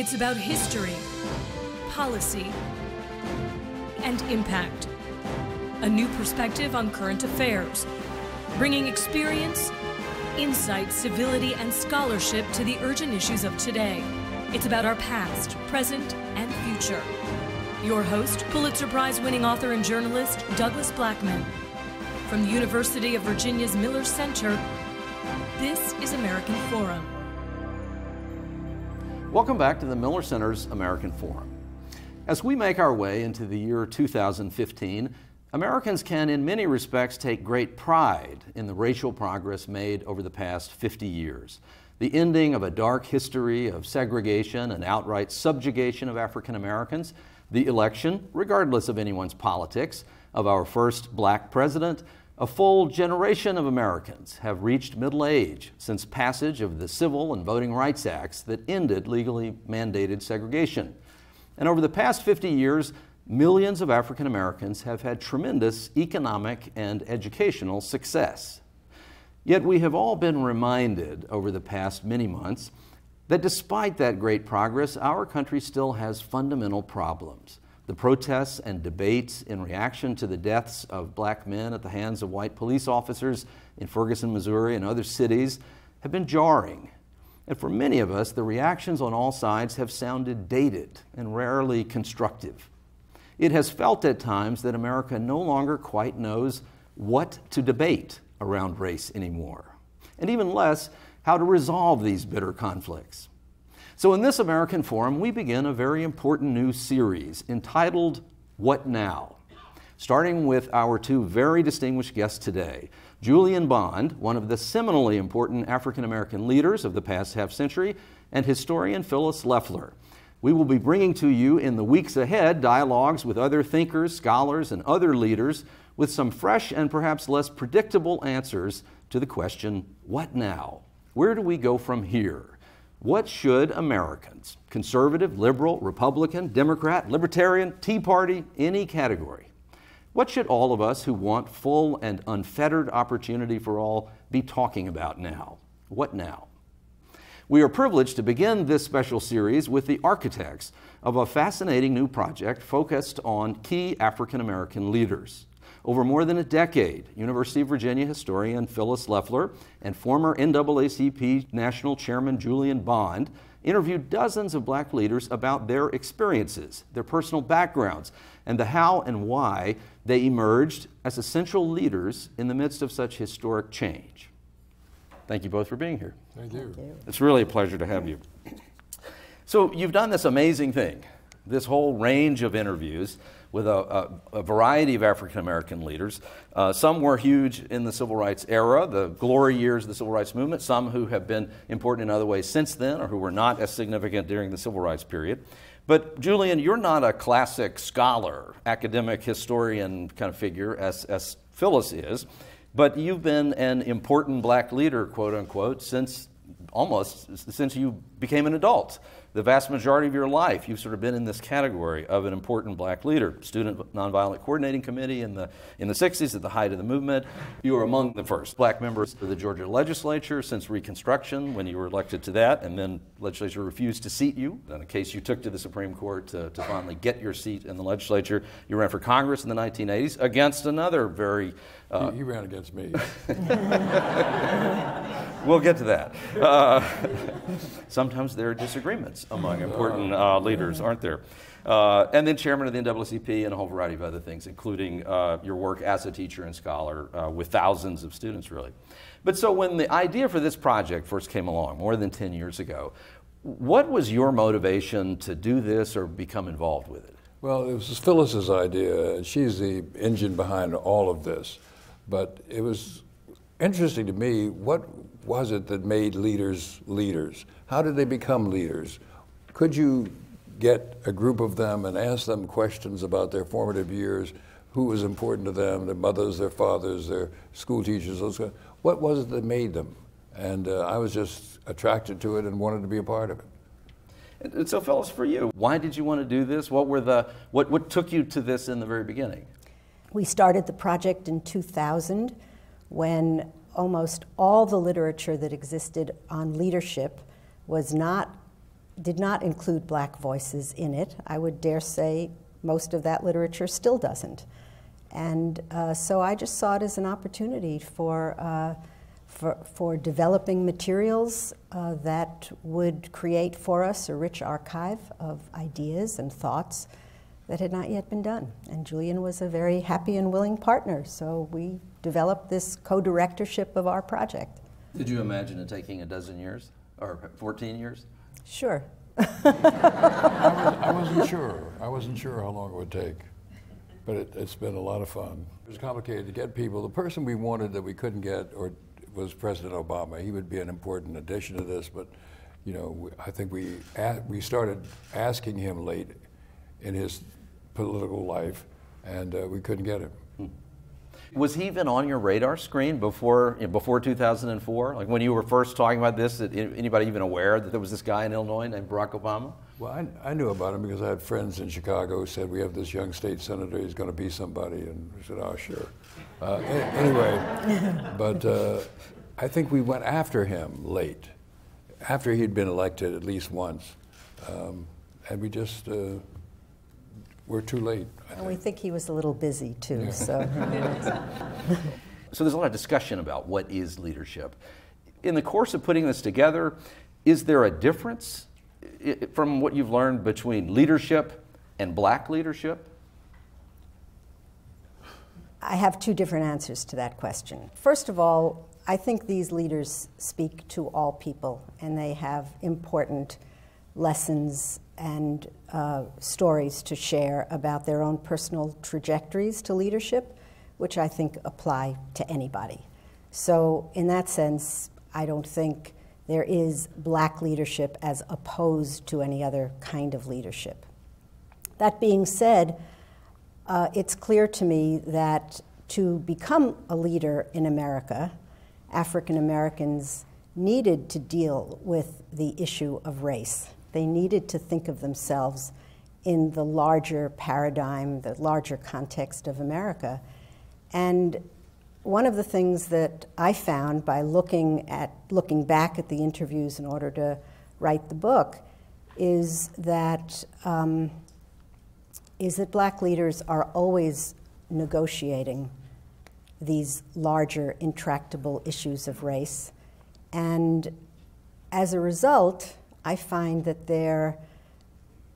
It's about history, policy, and impact. A new perspective on current affairs, bringing experience, insight, civility, and scholarship to the urgent issues of today. It's about our past, present, and future. Your host, Pulitzer Prize winning author and journalist Douglas Blackmon. From the University of Virginia's Miller Center, this is American Forum. Welcome back to the Miller Center's American Forum. As we make our way into the year 2015, Americans can, in many respects, take great pride in the racial progress made over the past 50 years. The ending of a dark history of segregation and outright subjugation of African Americans, the election, regardless of anyone's politics, of our first black president, a full generation of Americans have reached middle age since passage of the Civil and Voting Rights Acts that ended legally mandated segregation. And over the past 50 years, millions of African Americans have had tremendous economic and educational success. Yet we have all been reminded over the past many months that despite that great progress, our country still has fundamental problems. The protests and debates in reaction to the deaths of black men at the hands of white police officers in Ferguson, Missouri, and other cities have been jarring. And for many of us, the reactions on all sides have sounded dated and rarely constructive. It has felt at times that America no longer quite knows what to debate around race anymore, and even less how to resolve these bitter conflicts. So, in this American Forum, we begin a very important new series entitled What Now? Starting with our two very distinguished guests today Julian Bond, one of the seminally important African American leaders of the past half century, and historian Phyllis Leffler. We will be bringing to you in the weeks ahead dialogues with other thinkers, scholars, and other leaders with some fresh and perhaps less predictable answers to the question what now? Where do we go from here? What should Americans, conservative, liberal, Republican, Democrat, Libertarian, Tea Party, any category, what should all of us who want full and unfettered opportunity for all be talking about now? What now? We are privileged to begin this special series with the architects of a fascinating new project focused on key African American leaders. Over more than a decade, University of Virginia historian Phyllis Leffler and former NAACP National Chairman Julian Bond interviewed dozens of black leaders about their experiences, their personal backgrounds, and the how and why they emerged as essential leaders in the midst of such historic change. Thank you both for being here. Thank you. Thank you. It's really a pleasure to have you. So, you've done this amazing thing, this whole range of interviews with a, a, a variety of African American leaders. Uh, some were huge in the civil rights era, the glory years of the civil rights movement, some who have been important in other ways since then or who were not as significant during the civil rights period. But Julian, you're not a classic scholar, academic historian kind of figure as, as Phyllis is, but you've been an important black leader, quote unquote, since almost since you became an adult the vast majority of your life, you've sort of been in this category of an important black leader. Student Nonviolent Coordinating Committee in the, in the 60s at the height of the movement. You were among the first black members of the Georgia legislature since Reconstruction when you were elected to that, and then legislature refused to seat you. In a case you took to the Supreme Court to, to finally get your seat in the legislature, you ran for Congress in the 1980s against another very uh, he, he, ran against me. we'll get to that. Uh, sometimes there are disagreements among important uh, leaders, aren't there? Uh, and then chairman of the NAACP and a whole variety of other things, including uh, your work as a teacher and scholar uh, with thousands of students, really. But so when the idea for this project first came along, more than 10 years ago, what was your motivation to do this or become involved with it? Well, it was Phyllis's idea. She's the engine behind all of this. But it was interesting to me what was it that made leaders leaders? How did they become leaders? Could you get a group of them and ask them questions about their formative years? Who was important to them, their mothers, their fathers, their school teachers, those guys. What was it that made them? And uh, I was just attracted to it and wanted to be a part of it. And so, Phyllis, for you, why did you want to do this? What were the what, what took you to this in the very beginning? We started the project in 2000 when almost all the literature that existed on leadership was not did not include black voices in it. I would dare say most of that literature still doesn't. And uh, so I just saw it as an opportunity for, uh, for, for, developing materials uh, that would create for us a rich archive of ideas and thoughts that had not yet been done. And Julian was a very happy and willing partner, so we developed this co directorship of our project. Did you imagine it taking a dozen years or 14 years? Sure. I, was, I wasn't sure. I wasn't sure how long it would take but it, has been a lot of fun. It was complicated to get people. The person we wanted that we couldn't get or was President Obama. He would be an important addition to this, but you know, I think we we started asking him late in his political life, and uh, we couldn't get him. Was he even on your radar screen before before 2004? Like when you were first talking about this, did anybody even aware that there was this guy in Illinois named Barack Obama? Well, I, I knew about him because I had friends in Chicago who said we have this young state senator. He's going to be somebody, and I said, "Oh, sure." Uh, anyway, but uh, I think we went after him late, after he'd been elected at least once, um, and we just uh, we're too late. And we think he was a little busy too. Yeah. So. so there's a lot of discussion about what is leadership. In the course of putting this together, is there a difference from what you've learned between leadership and black leadership? I have two different answers to that question. First of all, I think these leaders speak to all people and they have important lessons and uh, stories to share about their own personal trajectories to leadership, which I think apply to anybody. So, in that sense, I don't think there is black leadership as opposed to any other kind of leadership. That being said, uh, it's clear to me that to become a leader in America, African Americans needed to deal with the issue of race. They needed to think of themselves in the larger paradigm, the larger context of America. And one of the things that I found by looking at looking back at the interviews in order to write the book is that um, is that black leaders are always negotiating these larger intractable issues of race, and as a result, I find that they're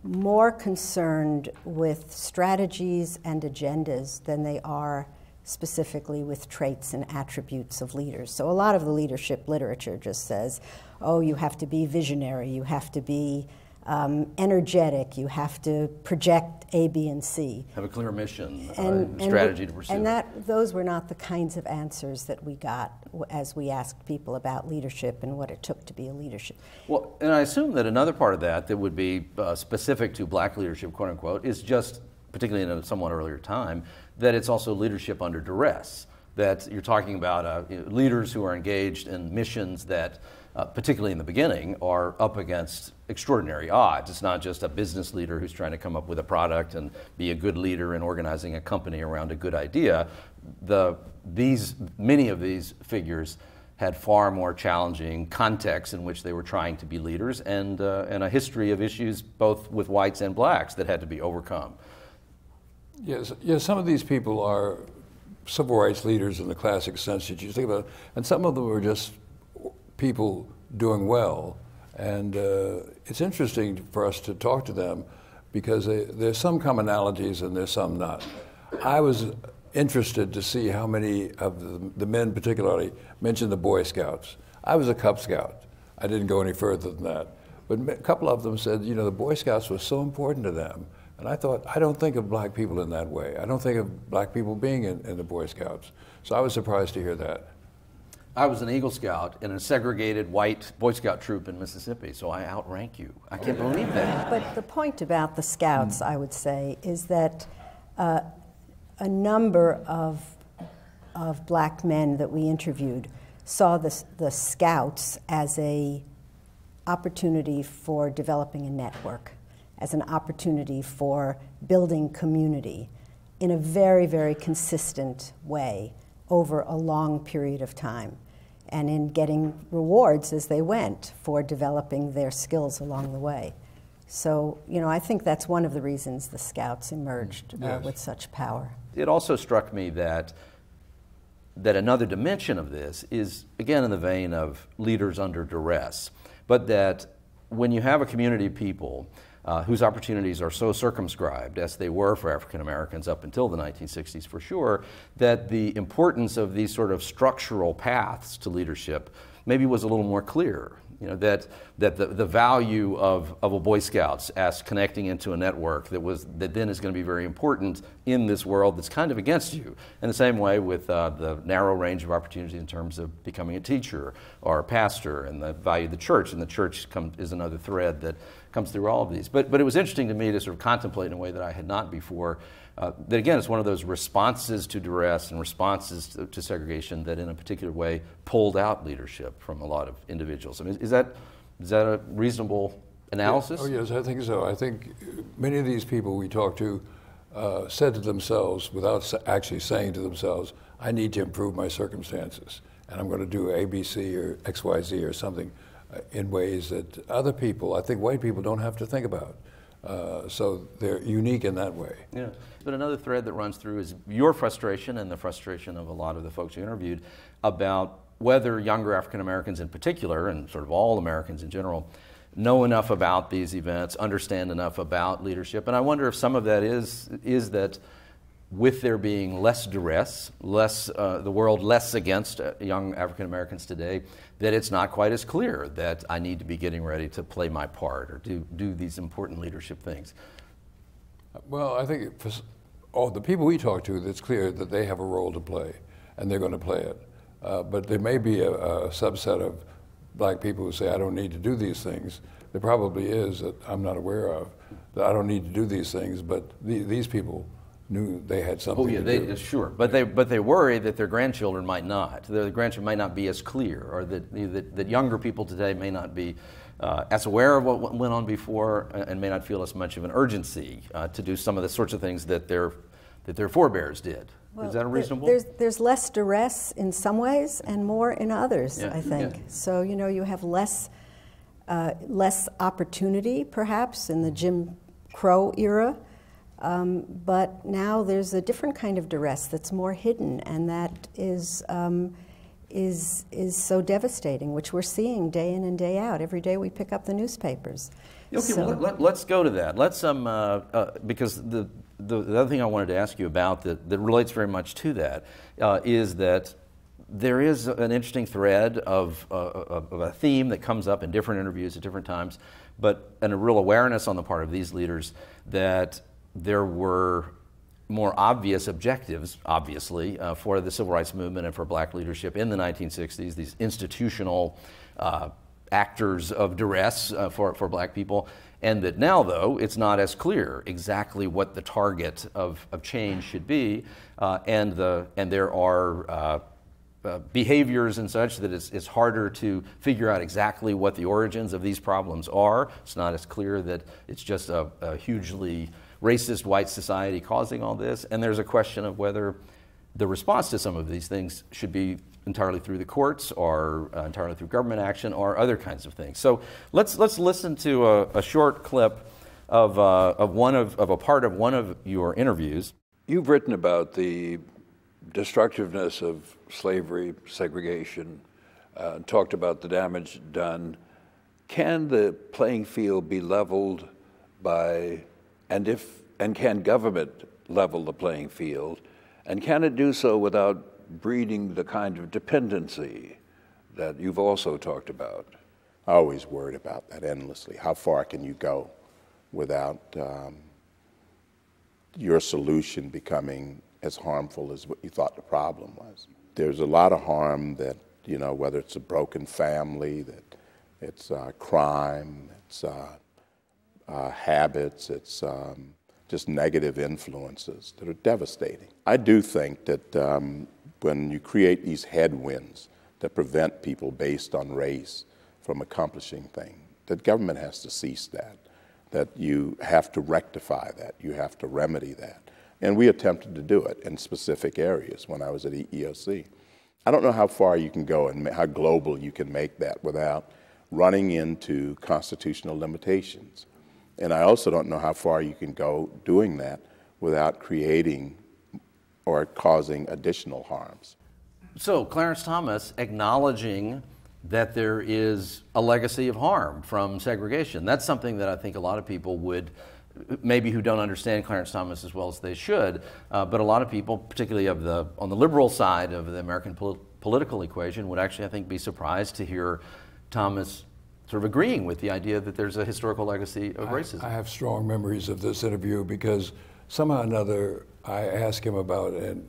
more concerned with strategies and agendas than they are specifically with traits and attributes of leaders. So a lot of the leadership literature just says, oh, you have to be visionary, you have to be um, energetic, you have to project A, B, and C. Have a clear mission and, uh, strategy to pursue. And that, those were not the kinds of answers that we got as we asked people about leadership and what it took to be a leadership. Well, and I assume that another part of that that would be uh, specific to black leadership, quote unquote, is just, particularly in a somewhat earlier time, that it's also leadership under duress. That you're talking about uh, you know, leaders who are engaged in missions that uh, particularly in the beginning, are up against extraordinary odds. It's not just a business leader who's trying to come up with a product and be a good leader in organizing a company around a good idea. The, these, many of these figures had far more challenging contexts in which they were trying to be leaders and, uh, and a history of issues both with whites and blacks that had to be overcome. Yes, yes some of these people are civil rights leaders in the classic sense that you think about, and some of them were just people doing well. And uh, it's interesting for us to talk to them because they, there's some commonalities and there's some not. I was interested to see how many of the, the men, particularly, mentioned the Boy Scouts. I was a Cub Scout. I didn't go any further than that. But a couple of them said, you know, the Boy Scouts was so important to them. And I thought, I don't think of black people in that way. I don't think of black people being in, in the Boy Scouts. So I was surprised to hear that. I was an Eagle Scout in a segregated white Boy Scout troop in Mississippi, so I outrank you. I can't believe that. But the point about the Scouts, I would say, is that uh, a number of, of black men that we interviewed saw the, the Scouts as a opportunity for developing a network, as an opportunity for building community in a very, very consistent way over a long period of time and in getting rewards as they went for developing their skills along the way. So, you know, I think that's one of the reasons the Scouts emerged uh, with such power. It also struck me that that another dimension of this is again in the vein of leaders under duress, but that when you have a community of people uh, whose opportunities are so circumscribed, as they were for African Americans up until the 1960s for sure, that the importance of these sort of structural paths to leadership maybe was a little more clear. You know, that, that the, the value of, of a Boy Scouts as connecting into a network that, was, that then is going to be very important in this world that's kind of against you. In the same way with uh, the narrow range of opportunities in terms of becoming a teacher or a pastor and the value of the church. And the church come, is another thread that comes through all of these. But, but it was interesting to me to sort of contemplate in a way that I had not before. Uh, that again, it's one of those responses to duress and responses to, to, segregation that, in a particular way, pulled out leadership from a lot of individuals. I mean, is that is that a reasonable analysis? Oh yes, I think so. I think many of these people we talked to uh, said to themselves, without actually saying to themselves, "I need to improve my circumstances, and I'm going to do A, B, C, or X, Y, Z, or something." uh, In ways that other people, I think white people, don't have to think about. Uh, so they're unique in that way. Yeah. But another thread that runs through is your frustration and the frustration of a lot of the folks you interviewed about whether younger African Americans in particular, and sort of all Americans in general, know enough about these events, understand enough about leadership. And I wonder if some of that is, is that with there being less duress, less, uh, the world less against uh, young African Americans today, that it's not quite as clear that I need to be getting ready to play my part or do, do these important leadership things. Well, I think all the people we talk to, it's clear that they have a role to play, and they're going to play it. Uh, but there may be a, a subset of black people who say, "I don't need to do these things." There probably is that I'm not aware of that I don't need to do these things, but the, these people knew they had something Oh yeah, to they, do. sure, but they but they worry that their grandchildren might not. Their grandchildren might not be as clear, or that that, that younger people today may not be uh, as aware of what went on before, and may not feel as much of an urgency uh, to do some of the sorts of things that their that their forebears did. Well, Is that reasonable? There's, there's less duress in some ways and more in others, Yeah, I think. yeah. So, you know, you have less, uh, less opportunity, perhaps, in the Jim Crow era. Um, but now there's a different kind of duress that's more hidden, and that is, um, is, is so devastating, which we're seeing day in and day out. Every day we pick up the newspapers. Okay, So- well, let, us go to that. Let's um, uh, uh, because the, the the other thing I wanted to ask you about that, that relates very much to that uh, is that there is an interesting thread of, uh, of of a theme that comes up in different interviews at different times, but and a real awareness on the part of these leaders that there were more obvious objectives, obviously, uh, for the civil rights movement and for black leadership in the 1960s, these institutional uh, actors of duress uh, for, for black people. And that now, though, it's not as clear exactly what the target of, of change should be. Uh, and, the, and there are uh, uh, behaviors and such that it's, it's harder to figure out exactly what the origins of these problems are. It's not as clear that it's just a, a hugely racist white society causing all this. And there's a question of whether the response to some of these things should be entirely through the courts or uh, entirely through government action or other kinds of things. So let's, let's listen to a, a short clip of, uh, of, one of, of a part of one of your interviews. You've written about the destructiveness of slavery, segregation, uh, talked about the damage done. Can the playing field be leveled by, and if, and can government level the playing field? And can it do so without breeding the kind of dependency that you've also talked about? I always worried about that endlessly. How far can you go without um, your solution becoming as harmful as what you thought the problem was? There's a lot of harm that, you know, whether it's a broken family, that it's uh, crime, it's uh, uh, habits, it's um, just negative influences that are devastating. I do think that um, when you create these headwinds that prevent people based on race from accomplishing things, that government has to cease that, that you have to rectify that, you have to remedy that. And we attempted to do it in specific areas when I was at EEOC. I don't know how far you can go and how global you can make that without running into constitutional limitations. And I also don't know how far you can go doing that without creating or causing additional harms. So, Clarence Thomas acknowledging that there is a legacy of harm from segregation. That's something that I think a lot of people would, maybe who don't understand Clarence Thomas as well as they should, uh, but a lot of people, particularly of the on the liberal side of the American pol- political equation, would actually, I think, be surprised to hear Thomas sort of agreeing with the idea that there's a historical legacy of racism. I, I have strong memories of this interview because somehow or another I asked him about an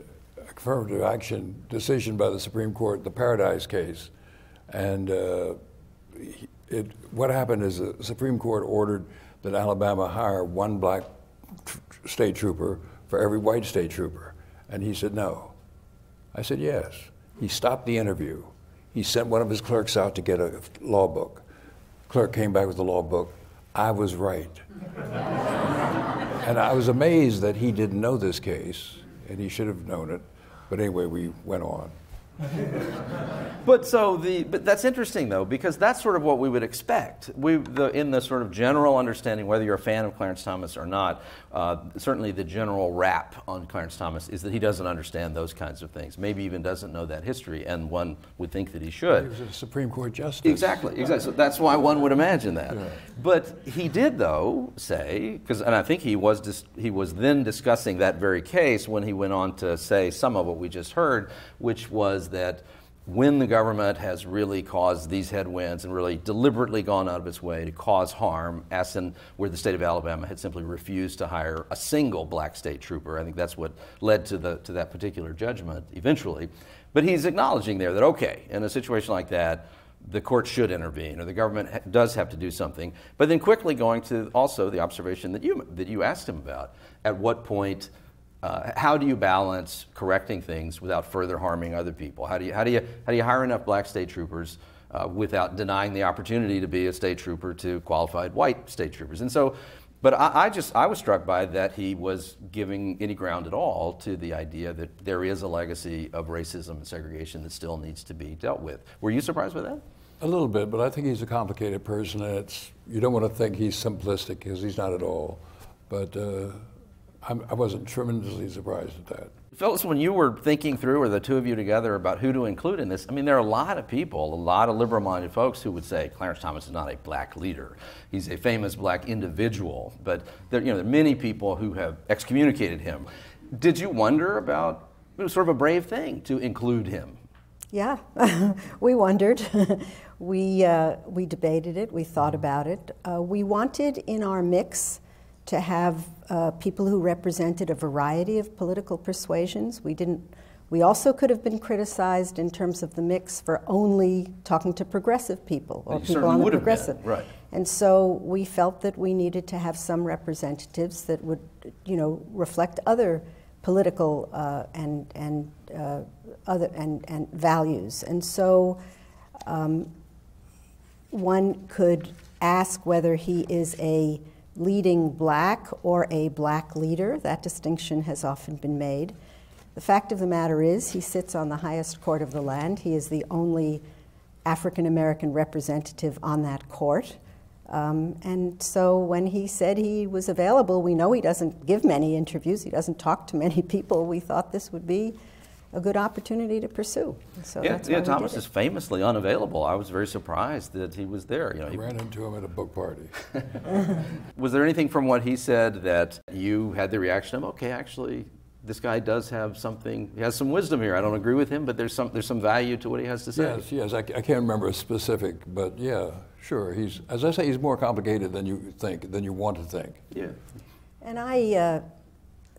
affirmative action decision by the Supreme Court, the Paradise case. And uh, it, what happened is the Supreme Court ordered that Alabama hire one black tr- state trooper for every white state trooper. And he said no. I said yes. He stopped the interview. He sent one of his clerks out to get a law book. Clerk came back with the law book. I was right. and I was amazed that he didn't know this case, and he should have known it. But anyway, we went on. But so the but that's interesting though because that's sort of what we would expect. We the, in the sort of general understanding, whether you're a fan of Clarence Thomas or not, uh, certainly the general rap on Clarence Thomas is that he doesn't understand those kinds of things. Maybe even doesn't know that history, and one would think that he should. He was a Supreme Court justice. Exactly, exactly. So that's why one would imagine that. Yeah. But he did, though, say because, and I think he was dis- he was then discussing that very case when he went on to say some of what we just heard, which was that when the government has really caused these headwinds and really deliberately gone out of its way to cause harm, as in where the state of Alabama had simply refused to hire a single black state trooper. I think that's what led to, the, to that particular judgment eventually. But he's acknowledging there that, okay, in a situation like that, the court should intervene or the government ha- does have to do something. But then quickly going to also the observation that you, that you asked him about. At what point uh, how do you balance correcting things without further harming other people? How do you, how do you, how do you hire enough black state troopers uh, without denying the opportunity to be a state trooper to qualified white state troopers? And so, but I, I just, I was struck by that he was giving any ground at all to the idea that there is a legacy of racism and segregation that still needs to be dealt with. Were you surprised by that? A little bit, but I think he's a complicated person, and it's you don't want to think he's simplistic because he's not at all. But uh, I'm, I wasn't tremendously surprised at that. Phyllis, when you were thinking through, or the two of you together, about who to include in this, I mean, there are a lot of people, a lot of liberal minded folks who would say Clarence Thomas is not a black leader. He's a famous black individual, but there, you know, there are many people who have excommunicated him. Did you wonder about, it was sort of a brave thing to include him? Yeah, we wondered. we, uh, we debated it, we thought about it. Uh, we wanted in our mix to have uh, people who represented a variety of political persuasions. We didn't. We also could have been criticized in terms of the mix for only talking to progressive people or You people on the have been, progressive. right. And so we felt that we needed to have some representatives that would, you know, reflect other political uh, and and uh, other and, and values. And so um, one could ask whether he is a leading black or a black leader. That distinction has often been made. The fact of the matter is, he sits on the highest court of the land. He is the only African American representative on that court. Um, and so when he said he was available, we know he doesn't give many interviews, he doesn't talk to many people. We thought this would be a good opportunity to pursue. So yeah, that's yeah why Thomas is famously unavailable. I was very surprised that he was there. You know, I he, ran into him at a book party. Was there anything from what he said that you had the reaction of, okay, actually, this guy does have something, he has some wisdom here. I don't agree with him, but there's some, there's some value to what he has to say. yes, yes. I, I can't remember a specific, but yeah, sure. He's, as I say, he's more complicated than you think, than you want to think. Yeah. And I uh,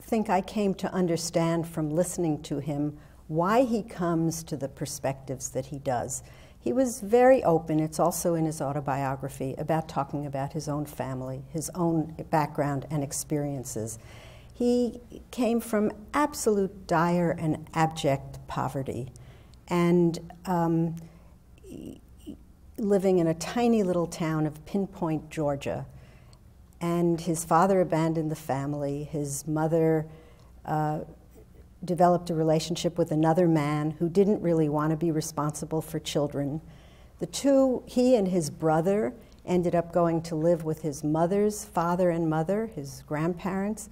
think I came to understand from listening to him why he comes to the perspectives that he does. He was very open, it's also in his autobiography, about talking about his own family, his own background and experiences. He came from absolute dire and abject poverty and um, living in a tiny little town of Pinpoint, Georgia. And his father abandoned the family. His mother uh, developed a relationship with another man who didn't really want to be responsible for children. The two, he and his brother, ended up going to live with his mother's father and mother, his grandparents,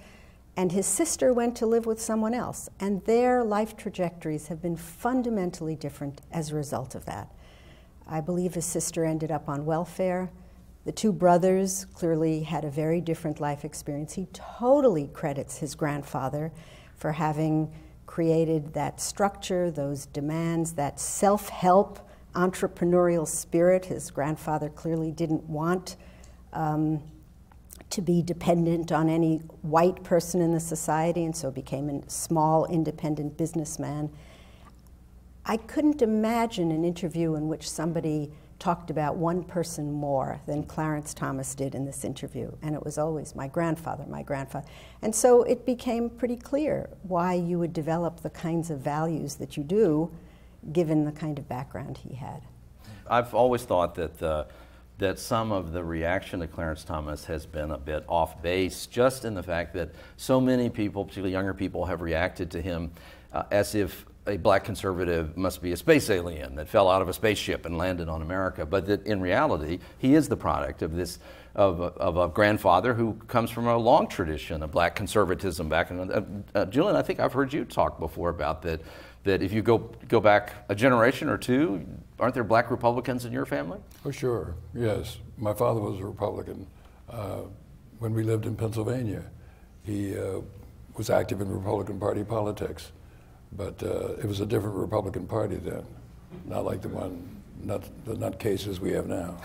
and his sister went to live with someone else. And their life trajectories have been fundamentally different as a result of that. I believe his sister ended up on welfare. The two brothers clearly had a very different life experience. He totally credits his grandfather for having created that structure, those demands, that self help entrepreneurial spirit. His grandfather clearly didn't want um, to be dependent on any white person in the society, and so became a small independent businessman. I couldn't imagine an interview in which somebody talked about one person more than Clarence Thomas did in this interview. And it was always my grandfather, my grandfather. And so it became pretty clear why you would develop the kinds of values that you do given the kind of background he had. I've always thought that, that some of the reaction to Clarence Thomas has been a bit off base, just in the fact that so many people, particularly younger people, have reacted to him uh, as if a black conservative must be a space alien that fell out of a spaceship and landed on America, but that in reality, he is the product of this, of, of a grandfather who comes from a long tradition of black conservatism back in, uh, uh, Julian, I think I've heard you talk before about that, that if you go, go back a generation or two, aren't there black Republicans in your family? Oh, sure, yes. My father was a Republican. Uh, when we lived in Pennsylvania, he uh, was active in Republican Party politics. But uh, it was a different Republican Party then, not like the one, not the nutcases we have now.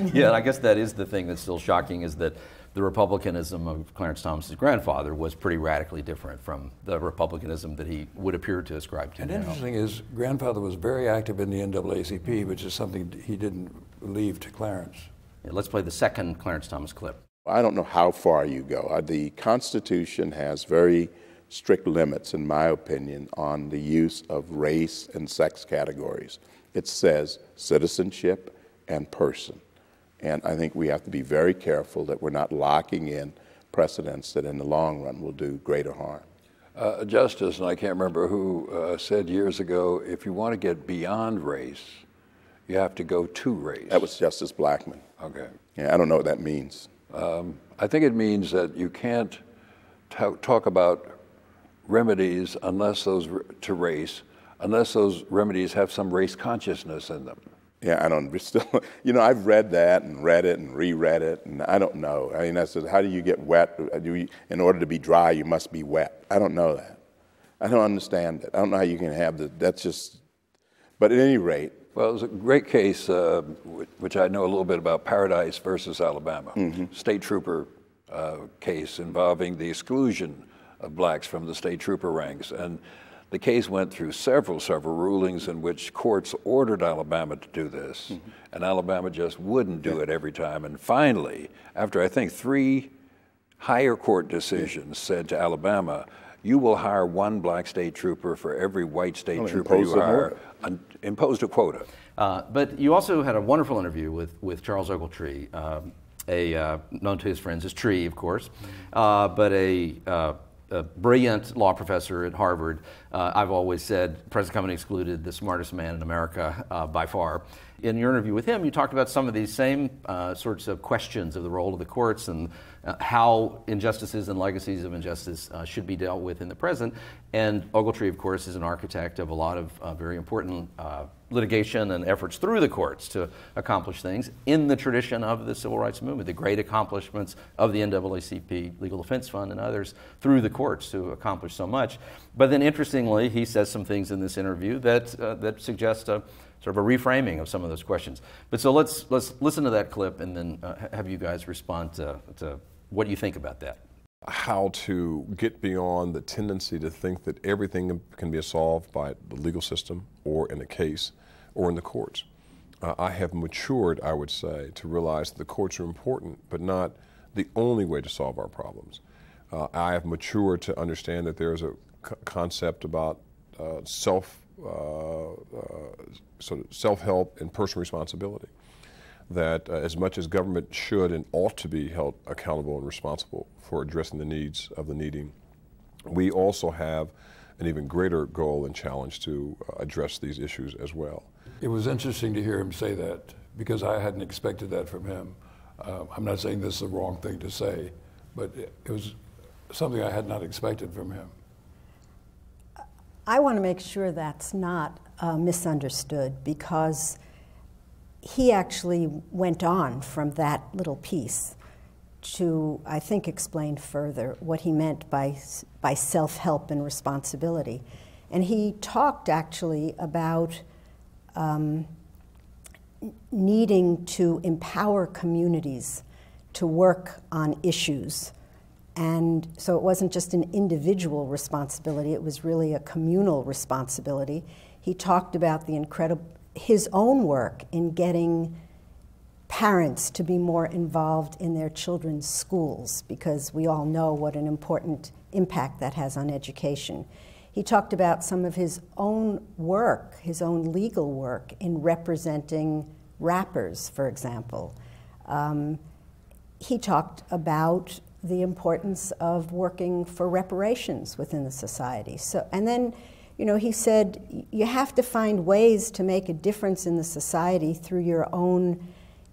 yeah, and I guess that is the thing that's still shocking is that the Republicanism of Clarence Thomas's grandfather was pretty radically different from the Republicanism that he would appear to ascribe to. And now. interesting is, grandfather was very active in the NAACP, which is something he didn't leave to Clarence. Yeah, let's play the second Clarence Thomas clip. I don't know how far you go. Uh, the Constitution has very strict limits, in my opinion, on the use of race and sex categories. It says citizenship and person. And I think we have to be very careful that we're not locking in precedents that in the long run will do greater harm. Uh, Justice, and I can't remember who uh, said years ago, if you want to get beyond race, you have to go to race. That was Justice Blackmun. Okay. Yeah, I don't know what that means. Um, I think it means that you can't talk about remedies unless those to race, unless those remedies have some race consciousness in them. Yeah, I don't still, you know, I've read that and read it and reread it, and I don't know. I mean, I said, how do you get wet? Do you, in order to be dry, you must be wet. I don't know that. I don't understand it. I don't know how you can have the. That's just. But at any rate. Well, it was a great case, uh, which I know a little bit about, Paradise versus Alabama, mm-hmm. state trooper uh, case involving the exclusion of blacks from the state trooper ranks. And the case went through several, several rulings in which courts ordered Alabama to do this, mm-hmm. and Alabama just wouldn't do yeah. it every time. And finally, after I think three higher court decisions yeah. said to Alabama, you will hire one black state trooper for every white state oh, trooper you hire. Un- imposed a quota. Uh, but you also had a wonderful interview with, with Charles Ogletree, um, a, uh, known to his friends as Tree, of course, mm-hmm. uh, but a uh, a brilliant law professor at Harvard. Uh, I've always said, present company excluded, the smartest man in America uh, by far. In your interview with him, you talked about some of these same uh, sorts of questions of the role of the courts and uh, how injustices and legacies of injustice uh, should be dealt with in the present. And Ogletree, of course, is an architect of a lot of uh, very important litigation and efforts through the courts to accomplish things in the tradition of the civil rights movement, the great accomplishments of the NAACP, Legal Defense Fund, and others through the courts to accomplish so much. But then, interestingly, he says some things in this interview that, uh, that suggest a sort of a reframing of some of those questions. But so let's, let's listen to that clip and then uh, have you guys respond to, to what do you think about that how to get beyond the tendency to think that everything can be solved by the legal system or in a case or in the courts. Uh, I have matured, I would say, to realize that the courts are important, but not the only way to solve our problems. Uh, I have matured to understand that there is a c- concept about uh, self, uh, uh, sort of self-help and personal responsibility that uh, as much as government should and ought to be held accountable and responsible for addressing the needs of the needing, we also have an even greater goal and challenge to uh, address these issues as well. It was interesting to hear him say that because I hadn't expected that from him. Uh, I'm not saying this is the wrong thing to say, but it, it was something I had not expected from him. I want to make sure that's not uh, misunderstood because he actually went on from that little piece to, I think, explain further what he meant by, by self help and responsibility. And he talked actually about um, needing to empower communities to work on issues. And so it wasn't just an individual responsibility, it was really a communal responsibility. He talked about the incredible, his own work in getting parents to be more involved in their children's schools because we all know what an important impact that has on education. He talked about some of his own work, his own legal work in representing rappers, for example. Um, he talked about the importance of working for reparations within the society. So, and then, you know, he said you have to find ways to make a difference in the society through your own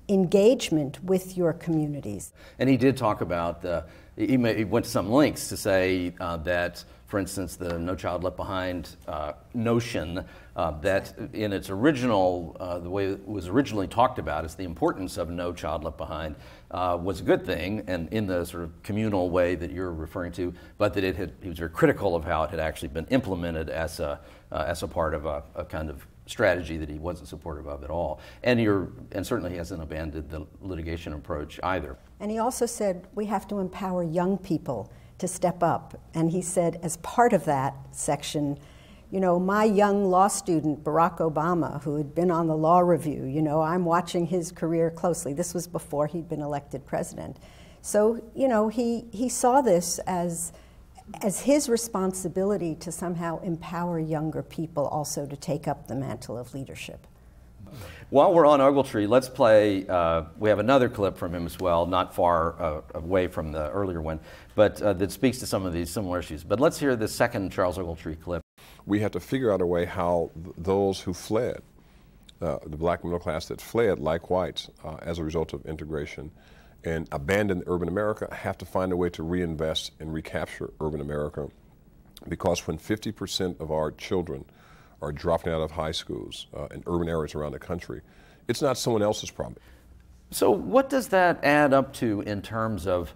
engagement with your communities. And he did talk about the, he, may, he went to some lengths to say uh, that, for instance, the No Child Left Behind uh, notion uh, that in its original, uh, the way it was originally talked about, is the importance of No Child Left Behind uh, was a good thing, and in the sort of communal way that you're referring to, but that it had, he was very critical of how it had actually been implemented as a, uh, as a part of a, a kind of strategy that he wasn't supportive of at all. And, you're, and certainly he hasn't abandoned the litigation approach either. And he also said we have to empower young people to step up. And he said, as part of that section, you know, my young law student, Barack Obama, who had been on the law review, you know, I'm watching his career closely. This was before he'd been elected president. So, you know, he, he saw this as as his responsibility to somehow empower younger people also to take up the mantle of leadership. While we're on Ogletree, let's play. Uh, we have another clip from him as well, not far uh, away from the earlier one, but uh, that speaks to some of these similar issues. But let's hear the second Charles Ogletree clip. We have to figure out a way how th- those who fled, uh, the black middle class that fled like whites uh, as a result of integration, and abandoned urban America, have to find a way to reinvest and recapture urban America. Because when 50% of our children are dropping out of high schools uh, in urban areas around the country, it's not someone else's problem. So, what does that add up to in terms of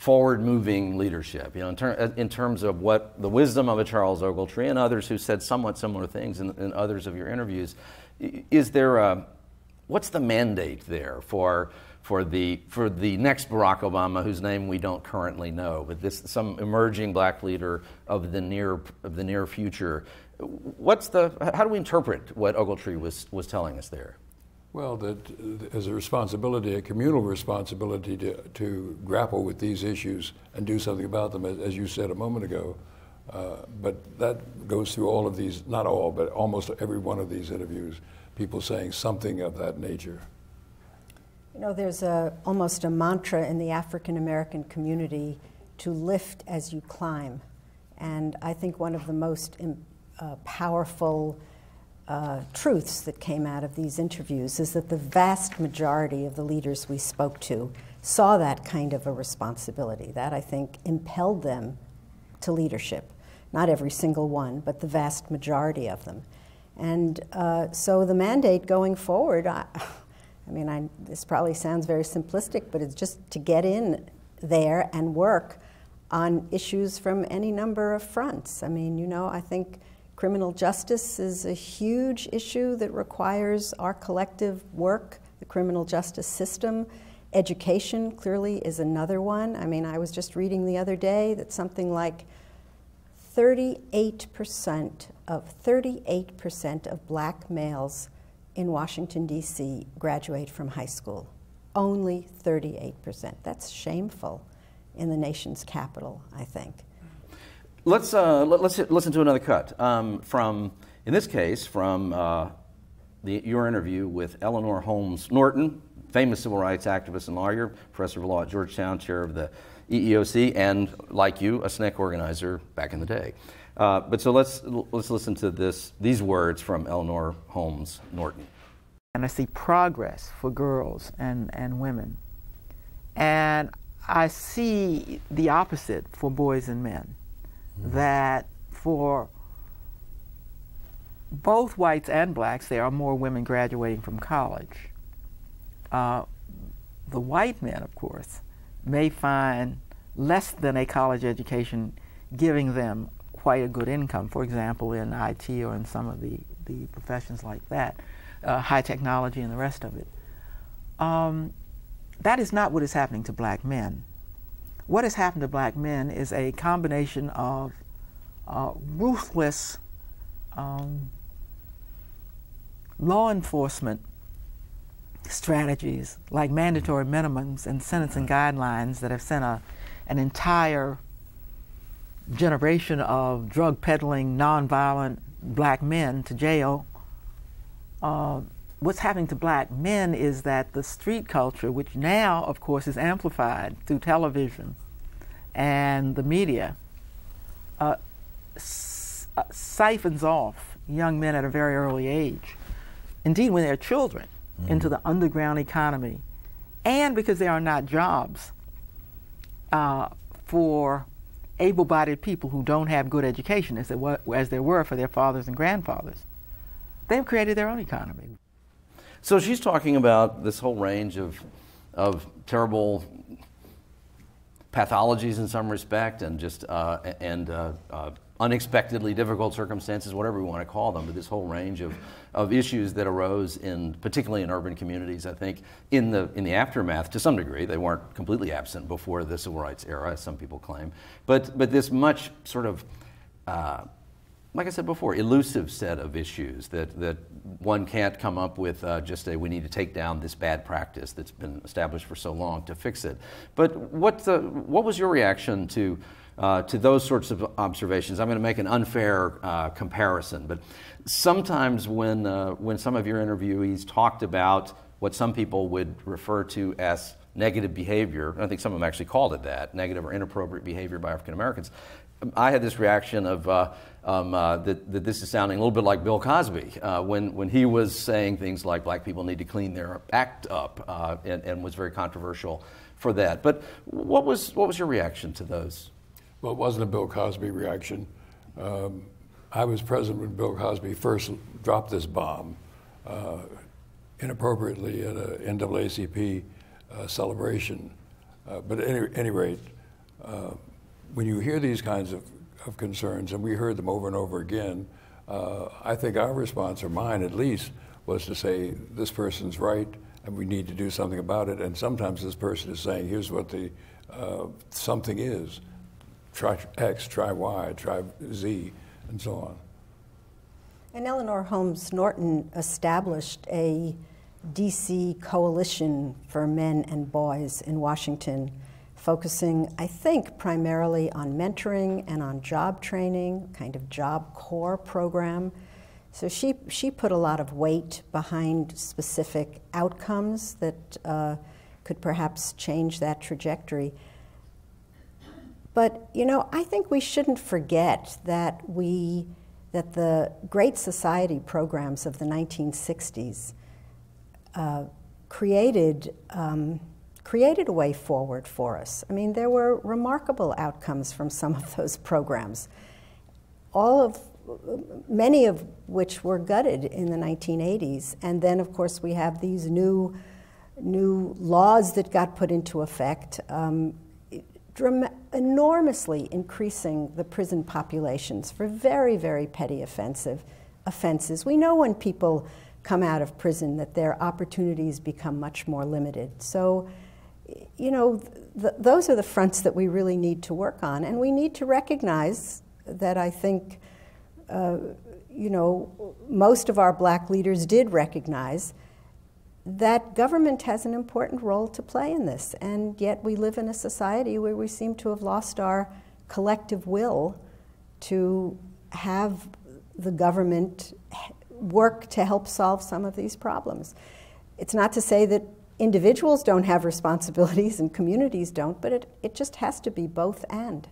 forward moving leadership? You know, in, ter- in, terms of what the wisdom of a Charles Ogletree and others who said somewhat similar things in, in others of your interviews, is there a, what's the mandate there for? for the, for the next Barack Obama, whose name we don't currently know, but this some emerging black leader of the near, of the near future. What's the, how do we interpret what Ogletree was, was telling us there? Well, that as a responsibility, a communal responsibility to, to grapple with these issues and do something about them, as, you said a moment ago. Uh, but that goes through all of these, not all, but almost every one of these interviews, people saying something of that nature. You know, there's a, almost a mantra in the African American community to lift as you climb. And I think one of the most uh, powerful uh, truths that came out of these interviews is that the vast majority of the leaders we spoke to saw that kind of a responsibility. That, I think, impelled them to leadership. Not every single one, but the vast majority of them. And uh, so the mandate going forward, I, I mean, I, this probably sounds very simplistic, but it's just to get in there and work on issues from any number of fronts. I mean, you know, I think criminal justice is a huge issue that requires our collective work, the criminal justice system. Education clearly is another one. I mean, I was just reading the other day that something like 38% of 38% of black males in Washington, D.C. graduate from high school. Only 38%. That's shameful in the nation's capital, I think. Let's, uh, let, us listen to another cut um, from, in this case, from uh, the, your interview with Eleanor Holmes Norton, famous civil rights activist and lawyer, professor of law at Georgetown, chair of the EEOC, and like you, a SNCC organizer back in the day. Uh, but so let's, let's listen to this, these words from Eleanor Holmes Norton. and I see progress for girls and, and women. And I see the opposite for boys and men. Mm-hmm. That for both whites and blacks, there are more women graduating from college. Uh, the white men, of course, may find less than a college education giving them quite a good income, for example, in IT or in some of the, the professions like that, uh, high technology and the rest of it. Um, that is not what is happening to black men. What has happened to black men is a combination of uh, ruthless um, law enforcement strategies like mandatory minimums and sentencing guidelines that have sent a, an entire generation of drug peddling, nonviolent black men to jail. Uh, what's happening to black men is that the street culture, which now, of course, is amplified through television and the media, uh, s- uh, siphons off young men at a very early age. Indeed, when they're children, mm-hmm. into the underground economy. And because there are not jobs uh, for able bodied people who don't have good education, as there, were, as there were for their fathers and grandfathers, they've created their own economy. So she's talking about this whole range of, of terrible pathologies in some respect and just uh, and uh, uh, unexpectedly difficult circumstances, whatever we want to call them, but this whole range of, of issues that arose in particularly in urban communities, I think, in the in the aftermath to some degree. They weren't completely absent before the civil rights era, as some people claim. But but this much sort of uh, like I said before, elusive set of issues that, that one can't come up with uh, just a we need to take down this bad practice that's been established for so long to fix it. But what, the, what was your reaction to, uh, to those sorts of observations? I'm going to make an unfair uh, comparison, but sometimes when, uh, when some of your interviewees talked about what some people would refer to as negative behavior, I think some of them actually called it that, negative or inappropriate behavior by African Americans, I had this reaction of uh, um, uh, that, that, this is sounding a little bit like Bill Cosby uh, when, when he was saying things like black people need to clean their act up uh, and, and, was very controversial for that. But what was, what was your reaction to those? Well, it wasn't a Bill Cosby reaction. Um, I was present when Bill Cosby first dropped this bomb uh, inappropriately at an NAACP uh, celebration. but at any, any rate, when you hear these kinds of, of concerns, and we heard them over and over again, uh, I think our response, or mine at least, was to say, this person's right, and we need to do something about it. And sometimes this person is saying, here's what the uh, something is. Try X, try Y, try Z, and so on. And Eleanor Holmes Norton established a DC coalition for men and boys in Washington focusing, I think, primarily on mentoring and on job training, kind of Job Corps program. So she, she put a lot of weight behind specific outcomes that uh, could perhaps change that trajectory. But, you know, I think we shouldn't forget that we, that the Great Society programs of the 1960s uh, created um, created a way forward for us. I mean, there were remarkable outcomes from some of those programs, all of many of which were gutted in the 1980s. And then, of course, we have these new new laws that got put into effect, um, enormously increasing the prison populations for very, very petty offensive offenses. We know when people come out of prison that their opportunities become much more limited. So you know, th those are the fronts that we really need to work on. And we need to recognize that I think, uh, you know, most of our black leaders did recognize that government has an important role to play in this. And yet we live in a society where we seem to have lost our collective will to have the government work to help solve some of these problems. It's not to say that individuals don't have responsibilities and communities don't, but it, it just has to be both and.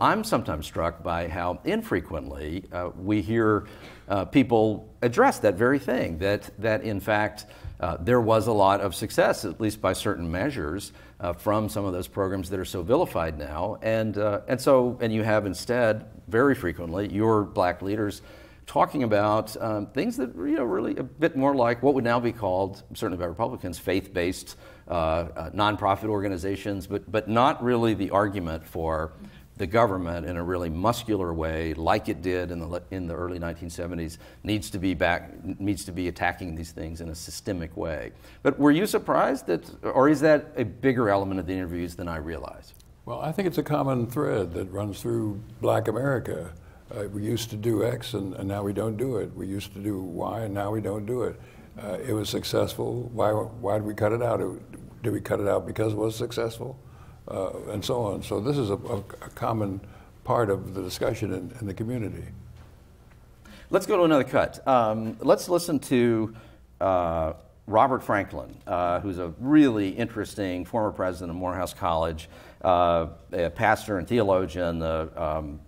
I'm sometimes struck by how infrequently uh, we hear uh, people address that very thing that, that in fact, uh, there was a lot of success, at least by certain measures, uh, from some of those programs that are so vilified now. And, uh, and so, and you have instead, very frequently, your black leaders talking about um, things that you know really a bit more like what would now be called, certainly by Republicans, faith-based uh, uh, nonprofit organizations, but but not really the argument for the government in a really muscular way, like it did in the in the early 1970s, needs to be back needs to be attacking these things in a systemic way. But were you surprised that, or is that a bigger element of the interviews than I realized? Well, I think it's a common thread that runs through Black America. Uh, we used to do X and, and, now we don't do it. We used to do Y and now we don't do it. Uh, it was successful. Why, why did we cut it out? Did we cut it out because it was successful? Uh, and so on. So this is a, a, a common part of the discussion in, in, the community. Let's go to another cut. Um, let's listen to uh, Robert Franklin, uh, who's a really interesting former president of Morehouse College, uh, a pastor and theologian, um,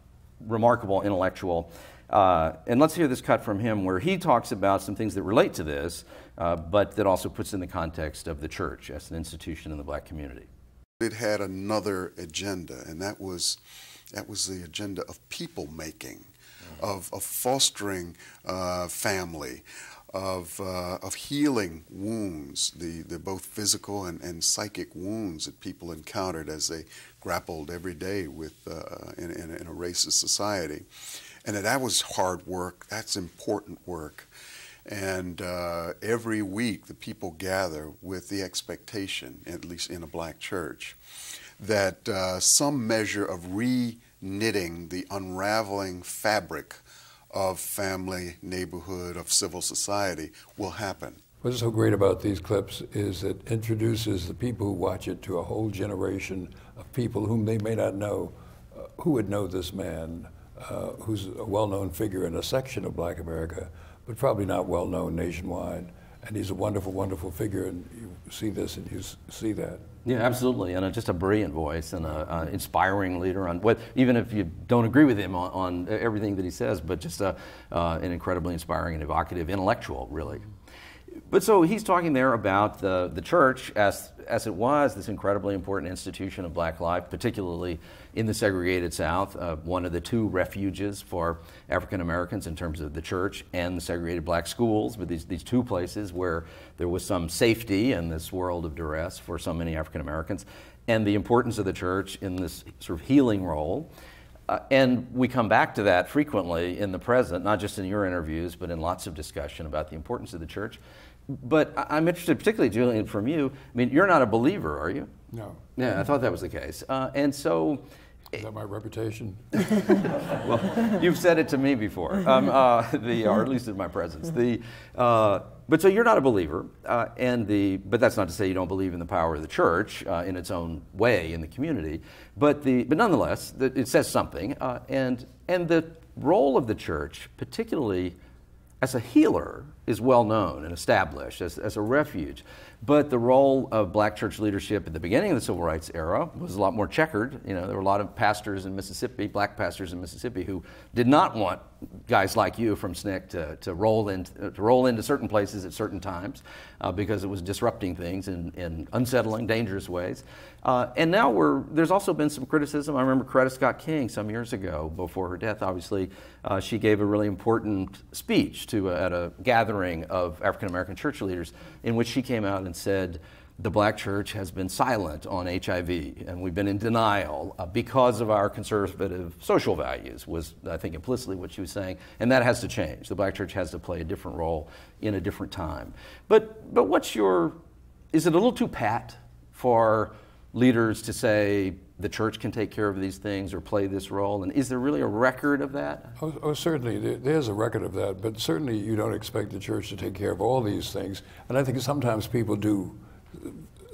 remarkable intellectual. Uh, and let's hear this cut from him where he talks about some things that relate to this, uh, but that also puts in the context of the church as an institution in the black community. It had another agenda, and that was, that was the agenda of people making, mm-hmm. of, of fostering uh, family, of, uh, of healing wounds, the, the both physical and, and psychic wounds that people encountered as they grappled every day with uh, in, in, in, a racist society. And that, that was hard work, that's important work. And uh, every week the people gather with the expectation, at least in a black church, that uh, some measure of re-knitting the unraveling fabric of family, neighborhood, of civil society will happen. What's so great about these clips is it introduces the people who watch it to a whole generation of people whom they may not know. Uh, who would know this man, uh, who's a well-known figure in a section of black America, but probably not well-known nationwide. And he's a wonderful, wonderful figure, and you see this and you see that. Yeah, absolutely, and a, just a brilliant voice and an inspiring leader. On what, even if you don't agree with him on, on everything that he says, but just a, uh, an incredibly inspiring and evocative intellectual, really. But so he's talking there about the, the church as, as it was this incredibly important institution of black life, particularly in the segregated South, uh, one of the two refuges for African Americans in terms of the church and the segregated black schools, but these, these two places where there was some safety in this world of duress for so many African Americans, and the importance of the church in this sort of healing role. Uh, and we come back to that frequently in the present, not just in your interviews, but in lots of discussion about the importance of the church. But I'm interested, particularly Julian, from you. I mean, you're not a believer, are you? No. Yeah, I thought that was the case. Uh, and so. Is that my reputation? well, you've said it to me before, um, uh, the, or at least in my presence. The, uh, but so you're not a believer, uh, and the, but that's not to say you don't believe in the power of the church uh, in its own way in the community. But, the, but nonetheless, the, it says something. Uh, and, and the role of the church, particularly as a healer, is well known and established as, as a refuge. But the role of black church leadership at the beginning of the civil rights era was a lot more checkered. You know, there were a lot of pastors in Mississippi, black pastors in Mississippi, who did not want guys like you from SNCC to, to, roll, in, to roll into certain places at certain times uh, because it was disrupting things in, in unsettling, dangerous ways. Uh, and now we're, there's also been some criticism. I remember Coretta Scott King some years ago, before her death, obviously, uh, she gave a really important speech to, at a gathering of African American church leaders in which she came out and said, the black church has been silent on HIV, and we've been in denial uh, because of our conservative social values, was, I think, implicitly what she was saying. And that has to change. The black church has to play a different role in a different time. But, but what's your, is it a little too pat for leaders to say the church can take care of these things or play this role? And is there really a record of that? Oh, oh, certainly, there's a record of that, but certainly you don't expect the church to take care of all these things. And I think sometimes people do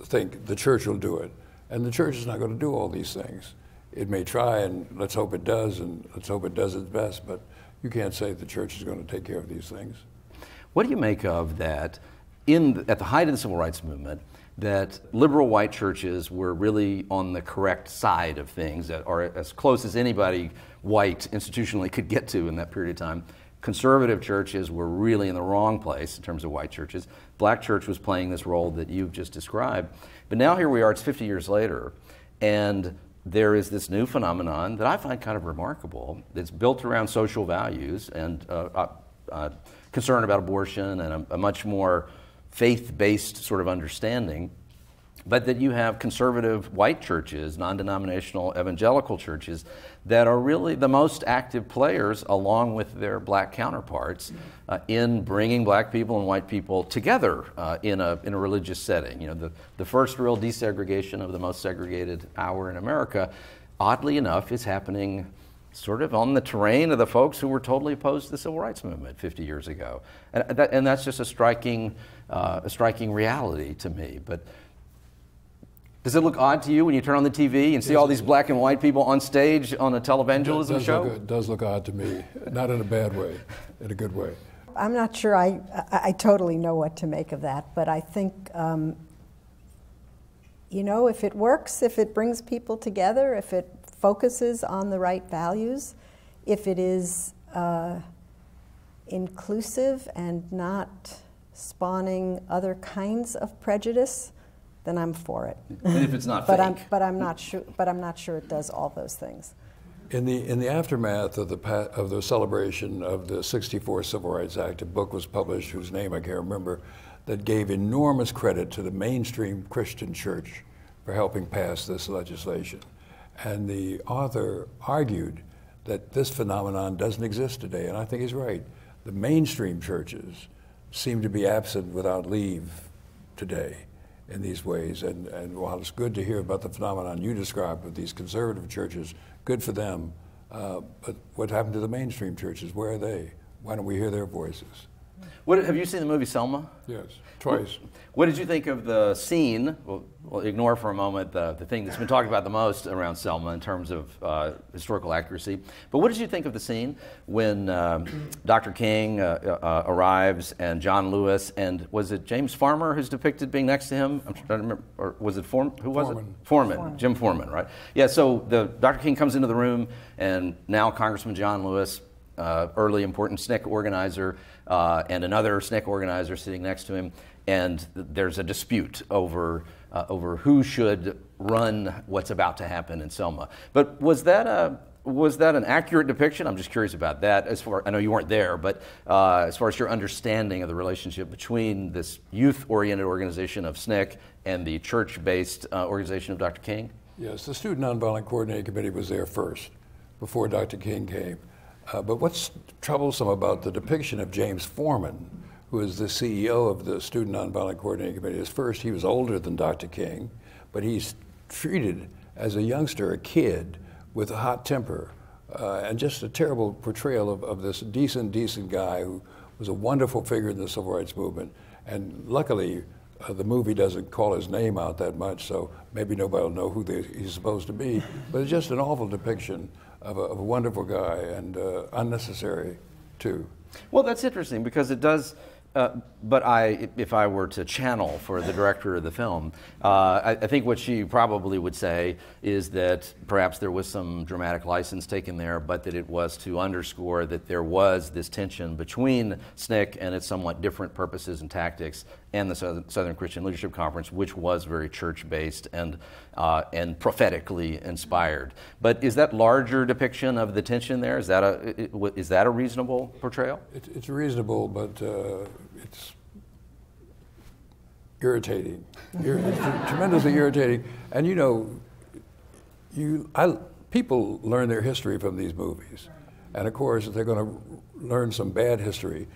think the church will do it, and the church is not going to do all these things. It may try, and let's hope it does, and let's hope it does its best, but you can't say the church is going to take care of these things. What do you make of that in, at the height of the civil rights movement? That liberal white churches were really on the correct side of things, that are as close as anybody white institutionally could get to in that period of time. Conservative churches were really in the wrong place in terms of white churches. Black church was playing this role that you've just described. But now here we are, it's 50 years later, and there is this new phenomenon that I find kind of remarkable. It's built around social values and uh, uh, uh, concern about abortion and a, a much more faith based sort of understanding but that you have conservative white churches, non denominational evangelical churches, that are really the most active players, along with their black counterparts, uh, in bringing black people and white people together uh, in, a, in a religious setting. You know, the, the first real desegregation of the most segregated hour in America, oddly enough, is happening sort of on the terrain of the folks who were totally opposed to the civil rights movement 50 years ago. And, that, and that's just a striking, uh, a striking reality to me. But does it look odd to you when you turn on the TV and see all these black and white people on stage on a televangelism does show? Look, it does look odd to me, not in a bad way, in a good way. I'm not sure I, I, I totally know what to make of that, but I think, um, you know, if it works, if it brings people together, if it focuses on the right values, if it is uh, inclusive and not spawning other kinds of prejudice, then I'm for it. And if it's not but fake. I'm but I'm not sure. But I'm not sure it does all those things. In the, in the aftermath of the, of the celebration of the 64 Civil Rights Act, a book was published whose name I can't remember that gave enormous credit to the mainstream Christian church for helping pass this legislation. And the author argued that this phenomenon doesn't exist today, and I think he's right. The mainstream churches seem to be absent without leave today in these ways. And, and while it's good to hear about the phenomenon you described with these conservative churches, good for them. Uh, but what happened to the mainstream churches? Where are they? Why don't we hear their voices? What, have you seen the movie Selma? Yes, twice. What did you think of the scene? Well, we'll ignore for a moment the, the thing that's been talked about the most around Selma in terms of uh, historical accuracy. But what did you think of the scene when um, Dr. King uh, uh, arrives and John Lewis and was it James Farmer who's depicted being next to him? I'm trying to remember, or was it Form? Who was Forman. it? Forman, Forman, Jim Forman, right? Yeah. So the Dr. King comes into the room, and now Congressman John Lewis uh, early important SNCC organizer, uh, and another SNCC organizer sitting next to him, and there's a dispute over uh, over who should run what's about to happen in Selma. But was that a was that an accurate depiction? I'm just curious about that. As far I know you weren't there, but uh, as far as your understanding of the relationship between this youth-oriented organization of SNCC and the church-based uh, organization of Dr. King. Yes, the Student Nonviolent Coordinating Committee was there first, before Dr. King came. Uh, but what's troublesome about the depiction of James Forman, who is the CEO of the Student Nonviolent Coordinating Committee, is first he was older than Dr. King, but he's treated as a youngster, a kid with a hot temper, uh, and just a terrible portrayal of, of this decent, decent guy who was a wonderful figure in the civil rights movement. And luckily, uh, the movie doesn't call his name out that much, so maybe nobody will know who they, he's supposed to be. But it's just an awful depiction of a, of a wonderful guy and uh, unnecessary, too. Well, that's interesting because it does. Uh, but I, if I were to channel for the director of the film, uh, I, I, think what she probably would say is that perhaps there was some dramatic license taken there, but that it was to underscore that there was this tension between SNCC and its somewhat different purposes and tactics, and the Southern, Christian Leadership Conference, which was very church-based and uh, and prophetically inspired. But is that larger depiction of the tension there? Is that a is that a reasonable portrayal? It, it's reasonable, but uh, it's irritating. it's tremendously irritating. And you know, you I, people learn their history from these movies, and of course they're going to learn some bad history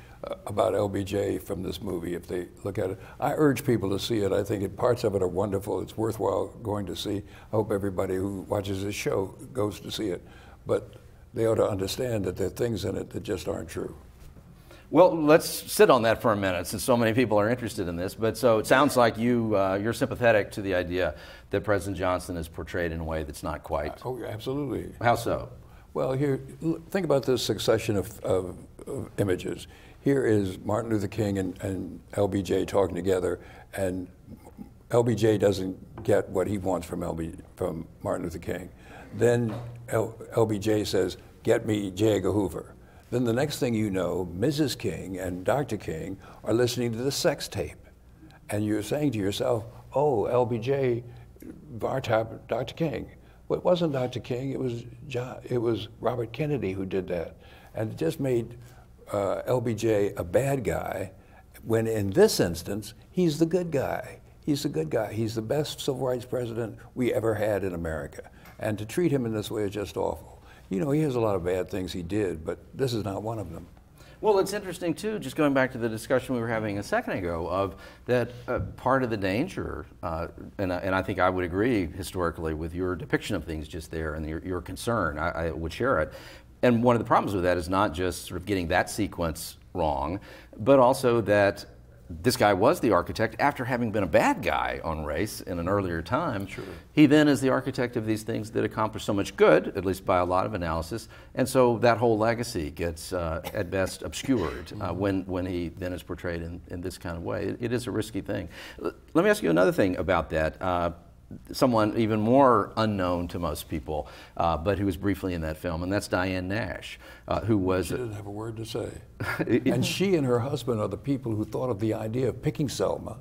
about LBJ from this movie if they look at it. I urge people to see it. I think it, parts of it are wonderful. It's worthwhile going to see. I hope everybody who watches this show goes to see it. But they ought to understand that there are things in it that just aren't true. Well, let's sit on that for a minute, since so many people are interested in this. But so it sounds like you uh, you're sympathetic to the idea that President Johnson is portrayed in a way that's not quite. Oh, absolutely. How so? Well, here, think about this succession of, of, of images. Here is Martin Luther King and, and LBJ talking together, and LBJ doesn't get what he wants from LB, from Martin Luther King. Then L, LBJ says, "Get me J. Edgar Hoover." Then the next thing you know, Mrs. King and Dr. King are listening to the sex tape, and you're saying to yourself, "Oh, LBJ, bar top, Dr. King." Well, it wasn't Dr. King. It was John, it was Robert Kennedy who did that, and it just made uh, LBJ a bad guy. When in this instance, he's the good guy. He's the good guy. He's the best civil rights president we ever had in America. And to treat him in this way is just awful. You know, he has a lot of bad things he did, but this is not one of them. Well, it's interesting too, just going back to the discussion we were having a second ago, of that uh, part of the danger, uh, and, and I think I would agree historically with your depiction of things just there and your, your concern. I, I would share it. And one of the problems with that is not just sort of getting that sequence wrong, but also that this guy was the architect after having been a bad guy on race in an earlier time. Sure. He then is the architect of these things that accomplish so much good, at least by a lot of analysis, and so that whole legacy gets uh, at best obscured uh, Mm-hmm. when, when he then is portrayed in, in this kind of way. It, it is a risky thing. L- Let me ask you another thing about that. Uh, someone even more unknown to most people, uh, but who was briefly in that film, and that's Diane Nash, uh, who was She didn't have a word to say. and she and her husband are the people who thought of the idea of picking Selma,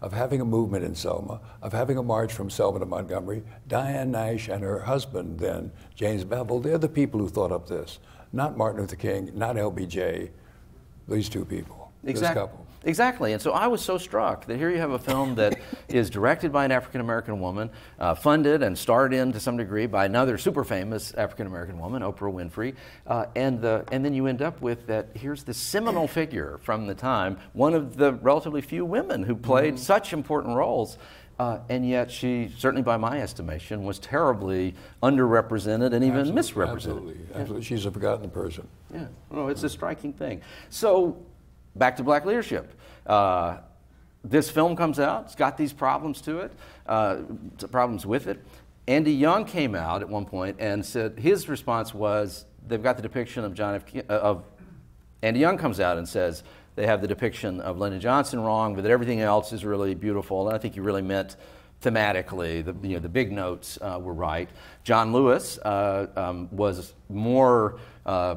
of having a movement in Selma, of having a march from Selma to Montgomery. Diane Nash and her husband, then, James Bevel, they're the people who thought up this. Not Martin Luther King, not LBJ, these two people, this Exactly. couple. Exactly. And so I was so struck that here you have a film that is directed by an African American woman, uh, funded and starred in to some degree by another super famous African American woman, Oprah Winfrey. Uh, and, the, and then you end up with that here's the seminal figure from the time, one of the relatively few women who played Mm-hmm. such important roles. Uh, and yet, she, certainly by my estimation, was terribly underrepresented and even Absolutely, misrepresented. Absolutely, absolutely. She's a forgotten person. Yeah, no, it's a striking thing. So, back to black leadership. Uh, this film comes out. It's got these problems to it, uh, problems with it. Andy Young came out at one point and said his response was they've got the depiction of John uh, of Andy Young comes out and says they have the depiction of Lyndon Johnson wrong, but that everything else is really beautiful. And I think he really meant thematically, the, you know, the big notes uh, were right. John Lewis uh, um, was more uh,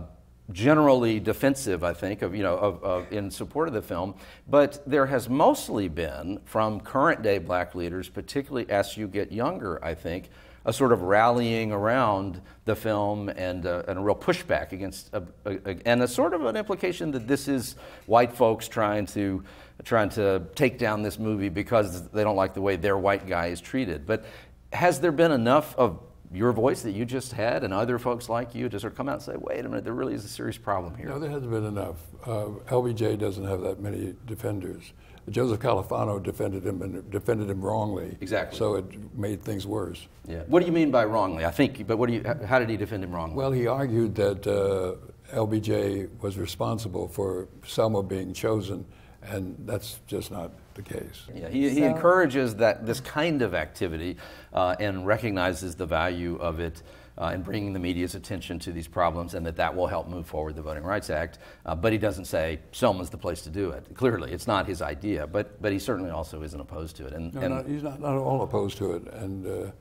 generally defensive, I think, of, you know, of, of, in support of the film. But there has mostly been, from current day black leaders, particularly as you get younger, I think, a sort of rallying around the film and, uh, and a real pushback against, a, a, a- and a sort of an implication that this is white folks trying to, trying to take down this movie because they don't like the way their white guy is treated. But has there been enough of your voice that you just had and other folks like you to sort of come out and say, wait a minute, there really is a serious problem here? No, there hasn't been enough. Uh, LBJ doesn't have that many defenders. Joseph Califano defended him and defended him wrongly. Exactly. So it made things worse. Yeah. What do you mean by wrongly? I think, but what do you, how did he defend him wrongly? Well, he argued that uh, LBJ was responsible for Selma being chosen, and that's just not the case. Yeah, he, he encourages that this kind of activity uh, and recognizes the value of it uh, in bringing the media's attention to these problems, and that that will help move forward the Voting Rights Act. Uh, but he doesn't say Selma's the place to do it. Clearly, it's not his idea, but but he certainly also isn't opposed to it. And, No, and not, he's not, not at all opposed to it, and uh,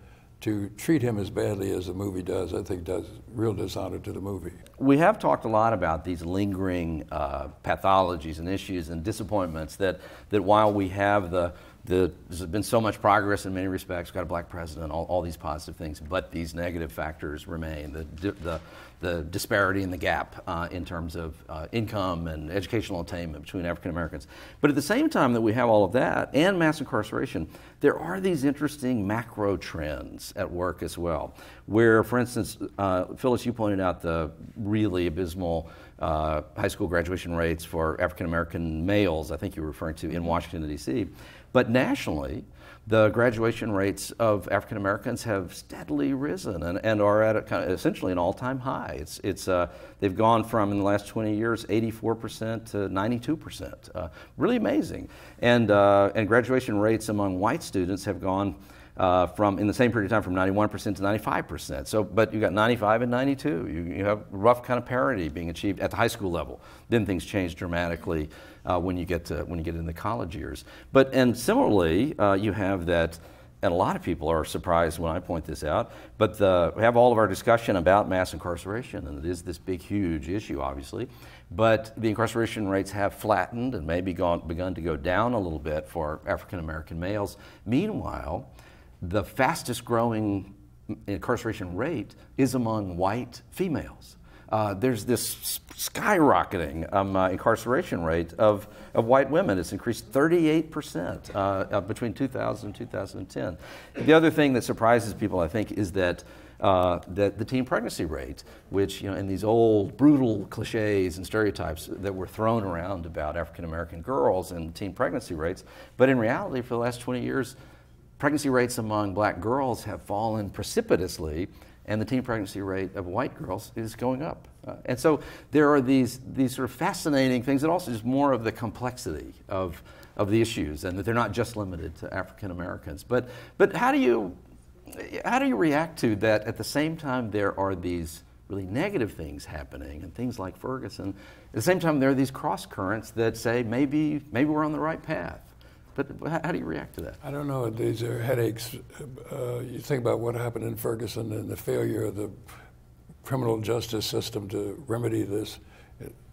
to treat him as badly as the movie does, I think, does real dishonor to the movie. We have talked a lot about these lingering uh, pathologies and issues and disappointments that, that while we have the, the, there's been so much progress in many respects, got a black president, all, all these positive things, but these negative factors remain. The, the, the disparity and the gap uh, in terms of uh, income and educational attainment between African Americans. But at the same time that we have all of that and mass incarceration, there are these interesting macro trends at work as well. Where, for instance, uh, Phyllis, you pointed out the really abysmal uh, high school graduation rates for African American males, I think you were referring to, in Washington, D.C. But nationally, the graduation rates of African Americans have steadily risen and, and are at a essentially an all-time high. It's, it's, uh, they've gone from in the last 20 years 84% to 92%. Uh, really amazing. And, uh, and graduation rates among white students have gone uh, from in the same period of time from 91% to 95%. So, but you got 95 and 92. You, you have rough kind of parity being achieved at the high school level. Then things change dramatically uh, when you get to, when you get in the college years. But and similarly, uh, you have that. And a lot of people are surprised when I point this out, but the, we have all of our discussion about mass incarceration, and it is this big, huge issue, obviously. But the incarceration rates have flattened and maybe gone, begun to go down a little bit for African American males. Meanwhile, the fastest growing incarceration rate is among white females. Uh, there's this skyrocketing um, uh, incarceration rate of, of white women. It's increased 38% uh, uh, between 2000 and 2010. The other thing that surprises people, I think, is that uh, that the teen pregnancy rate, which, you know, in these old brutal cliches and stereotypes that were thrown around about African American girls and teen pregnancy rates, but in reality, for the last 20 years, pregnancy rates among black girls have fallen precipitously, and the teen pregnancy rate of white girls is going up. Uh, and so there are these, these sort of fascinating things, and also just more of the complexity of, of the issues, and that they're not just limited to African Americans. But, but how, do you, how do you react to that at the same time there are these really negative things happening and things like Ferguson? At the same time, there are these cross currents that say maybe, maybe we're on the right path. But how do you react to that? I don't know. These are headaches. Uh, you think about what happened in Ferguson and the failure of the criminal justice system to remedy this.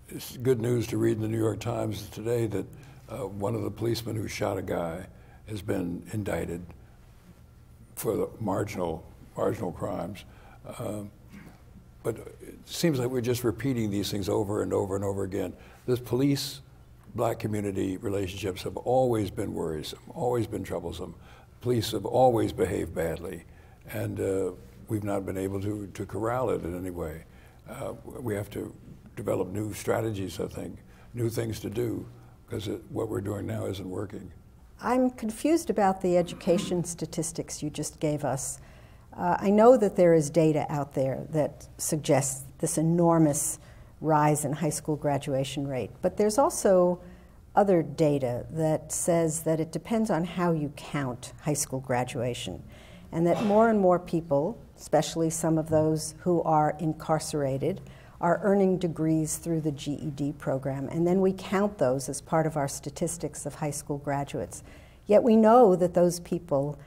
It's good news to read in the New York Times today that uh, one of the policemen who shot a guy has been indicted for the marginal marginal crimes. Um, but it seems like we're just repeating these things over and over and over again. This police black community relationships have always been worrisome, always been troublesome. Police have always behaved badly, and uh, we've not been able to, to corral it in any way. Uh, we have to develop new strategies, I think, new things to do, because what we're doing now isn't working. I'm confused about the education statistics you just gave us. Uh, I know that there is data out there that suggests this enormous rise in high school graduation rate. But there's also other data that says that it depends on how you count high school graduation, and that more and more people, especially some of those who are incarcerated, are earning degrees through the GED program, and then we count those as part of our statistics of high school graduates. Yet we know that those people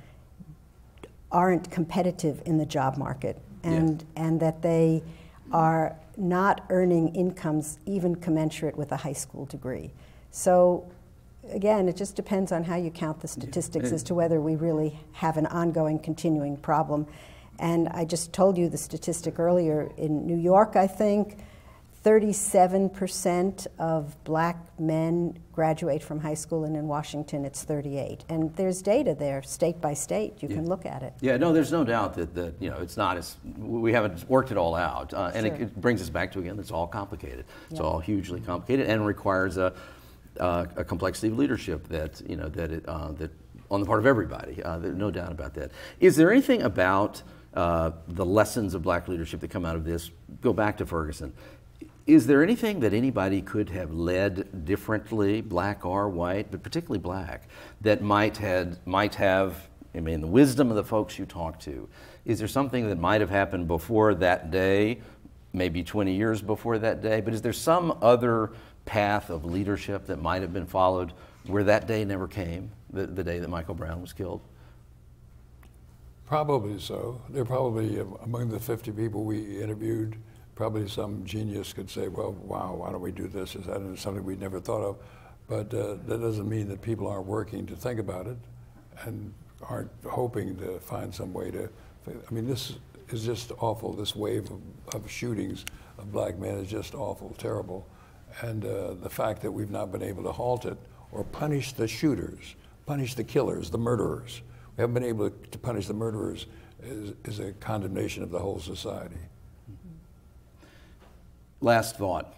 aren't competitive in the job market, and, and that they are not earning incomes even commensurate with a high school degree. So again, it just depends on how you count the statistics as to whether we really have an ongoing, continuing problem. And I just told you the statistic earlier in New York, I think, 37% of black men graduate from high school, and in Washington it's 38. And there's data there, state by state. You yeah. can look at it. Yeah, no, there's no doubt that, that you know it's not as we haven't worked it all out, uh, and sure. it, it, brings us back to again, it's all complicated. It's all hugely complicated and requires a, uh, a complexity of leadership that you know that it, uh, that on the part of everybody. Uh, no doubt about that. Is there anything about uh, the lessons of black leadership that come out of this? Go back to Ferguson is there anything that anybody could have led differently, black or white, but particularly black, that might had might have? I mean, the wisdom of the folks you talk to. Is there something that might have happened before that day, maybe 20 years before that day? But is there some other path of leadership that might have been followed where that day never came, the, the day that Michael Brown was killed? Probably so. They're probably um, among the 50 people we interviewed probably some genius could say, well, wow, why don't we do this? Is that something we never thought of? But uh, that doesn't mean that people aren't working to think about it and aren't hoping to find some way to. I mean, this is just awful. This wave of, of shootings of black men is just awful, terrible. And uh, the fact that we've not been able to halt it or punish the shooters, punish the killers, the murderers, we haven't been able to punish the murderers is, is a condemnation of the whole society last thought.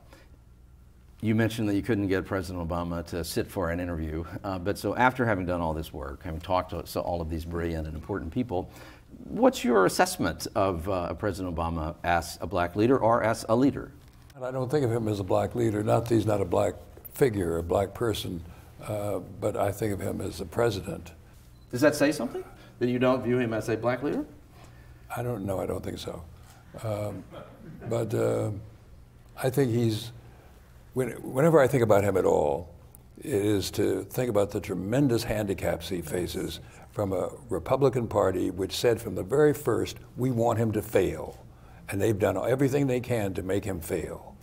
You mentioned that you couldn't get President Obama to sit for an interview, uh, but so after having done all this work, having talked to all of these brilliant and important people, what's your assessment of uh, President Obama as a black leader or as a leader? And I don't think of him as a black leader. Not that he's not a black figure, a black person, uh, but I think of him as a president. Does that say something? That you don't view him as a black leader? I don't know. I don't think so. Um, but uh, I think he's. When, whenever I think about him at all, it is to think about the tremendous handicaps he faces from a Republican Party which said from the very first, we want him to fail. And they've done everything they can to make him fail.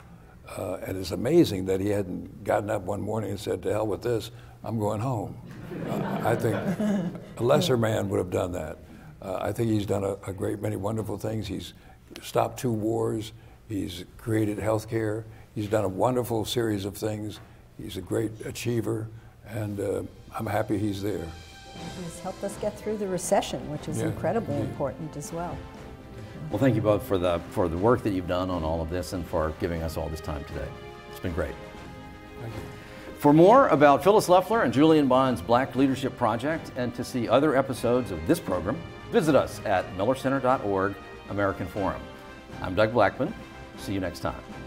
Uh, and it's amazing that he hadn't gotten up one morning and said, to hell with this, I'm going home. Uh, I think a lesser man would have done that. Uh, I think he's done a, a, great many wonderful things. He's stopped two wars. He's created health care. He's done a wonderful series of things. He's a great achiever, and uh, I'm happy he's there. He's helped us get through the recession, which is yeah, incredibly indeed. important as well. Well, thank you both for the, for the work that you've done on all of this and for giving us all this time today. It's been great. Thank you. For more about Phyllis Leffler and Julian Bond's Black Leadership Project and to see other episodes of this program, visit us at millercenter.org American Forum. I'm Doug Blackmon. See you next time.